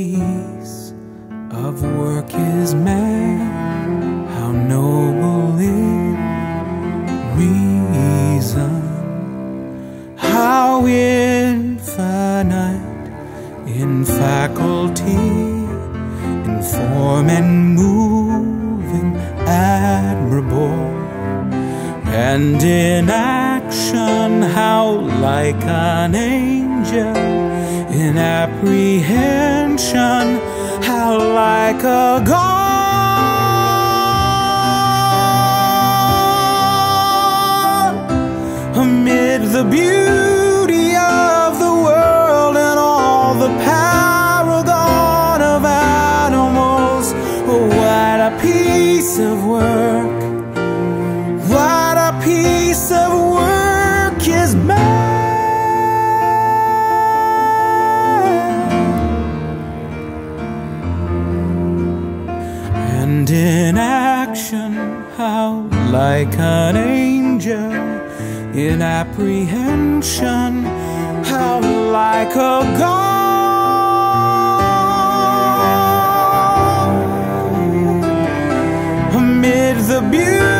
piece of work is man, how noble in reason, how infinite in faculty, in form and moving, admirable, and in action, how like an angel in apprehension, how like a God amid the beauty of the world and all the paragon of animals. Oh, what a piece of work! And in action, how like an angel in apprehension, how like a god. Amid the beauty.